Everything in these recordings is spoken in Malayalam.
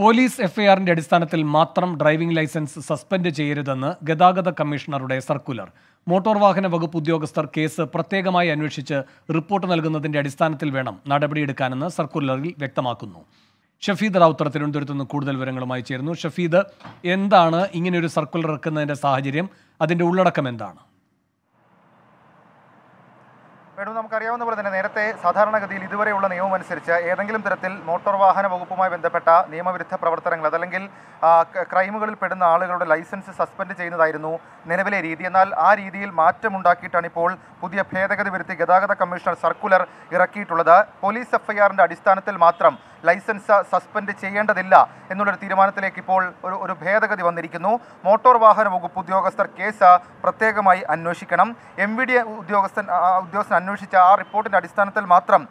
പോലീസ് എഫ്ഐആറിന്റെ അടിസ്ഥാനത്തിൽ മാത്രം ഡ്രൈവിംഗ് ലൈസൻസ് സസ്പെൻഡ് ചെയ്യരുതെന്ന് ഗതാഗത കമ്മീഷണറുടെ സർക്കുലർ. മോട്ടോർ വാഹന വകുപ്പ് ഉദ്യോഗസ്ഥർ കേസ് പ്രത്യേകമായി അന്വേഷിച്ച് റിപ്പോർട്ട് നൽകുന്നതിന്റെ അടിസ്ഥാനത്തിൽ വേണം നടപടിയെടുക്കാനെന്ന് സർക്കുലറിൽ വ്യക്തമാക്കുന്നു. ഷഫീദ് റാവുത്തർ തിരുവനന്തപുരത്ത് നിന്ന് കൂടുതൽ വിവരങ്ങളുമായി ചേരുന്നു. ഷഫീദ് എന്താണ് ഇങ്ങനെയൊരു സർക്കുലർ ഇറക്കുന്നതിന്റെ സാഹചര്യം? അതിന്റെ ഉള്ളടക്കം എന്താണ്? മേഡം നമുക്കറിയാവുന്ന പോലെ തന്നെ നേരത്തെ സാധാരണഗതിയിൽ ഇതുവരെയുള്ള നിയമം അനുസരിച്ച് ഏതെങ്കിലും തരത്തിൽ മോട്ടോർ വാഹന വകുപ്പുമായി ബന്ധപ്പെട്ട നിയമവിരുദ്ധ പ്രവർത്തനങ്ങൾ അതല്ലെങ്കിൽ ക്രൈമുകളിൽ പെടുന്ന ആളുകളുടെ ലൈസൻസ് സസ്പെൻഡ് ചെയ്യുന്നതായിരുന്നു നിലവിലെ രീതി. എന്നാൽ ആ രീതിയിൽ മാറ്റമുണ്ടാക്കിയിട്ടാണ് ഇപ്പോൾ പുതിയ ഭേദഗതി വരുത്തി ഗതാഗത കമ്മീഷണർ സർക്കുലർ ഇറക്കിയിട്ടുള്ളത്. പോലീസ് എഫ്ഐആറിന്റെ അടിസ്ഥാനത്തിൽ മാത്രം ലൈസൻസ് സസ്പെൻഡ് ചെയ്യേണ്ടതില്ല എന്നുള്ളൊരു തീരുമാനത്തിലേക്ക് ഇപ്പോൾ ഒരു ഒരു ഭേദഗതി വന്നിരിക്കുന്നു. മോട്ടോർ വാഹന വകുപ്പ് ഉദ്യോഗസ്ഥർ കേസ് പ്രത്യേകമായി അന്വേഷിക്കണം. എം വി ഡി ഉദ്യോഗസ്ഥൻ ഉദ്യോഗസ്ഥൻ അന്വേഷിച്ച ആ റിപ്പോർട്ടിന്റെ അടിസ്ഥാനത്തിൽ മാത്രം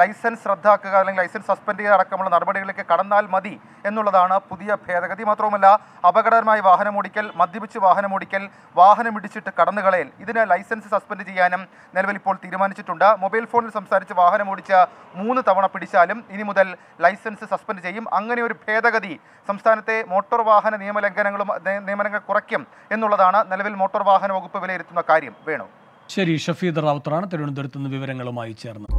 ലൈസൻസ് റദ്ദാക്കുക അല്ലെങ്കിൽ ലൈസൻസ് സസ്പെൻഡ് ചെയ്യുക അടക്കമുള്ള നടപടികളിലേക്ക് കടന്നാൽ മതി എന്നുള്ളതാണ് പുതിയ ഭേദഗതി. മാത്രവുമല്ല അപകടകരമായി വാഹനം ഓടിക്കൽ മദ്യപിച്ച് വാഹനം ഓടിക്കൽ വാഹനം ഇടിച്ചിട്ട് കടന്നുകളയൽ ഇതിന് ലൈസൻസ് സസ്പെൻഡ് ചെയ്യാനും നിലവിൽ ഇപ്പോൾ തീരുമാനിച്ചിട്ടുണ്ട്. മൊബൈൽ ഫോണിൽ സംസാരിച്ച് വാഹനം ഓടിച്ച മൂന്ന് തവണ പിടിച്ചാലും ഇനി മുതൽ ലൈസൻസ് സസ്പെൻഡ് ചെയ്യും. അങ്ങനെ ഒരു ഭേദഗതി സംസ്ഥാനത്തെ മോട്ടോർ വാഹന നിയമലംഘനങ്ങളും നിയമനങ്ങൾ കുറയ്ക്കും എന്നുള്ളതാണ് നിലവിൽ മോട്ടോർ വാഹന വകുപ്പ് വിലയിരുത്തുന്ന കാര്യം. വേണു. ശരി ഷഫീദ് റാവുത്തറാണ്. തിരുവനന്തപുരത്ത് നിന്ന് വിവരങ്ങളുമായി ചേർന്നത്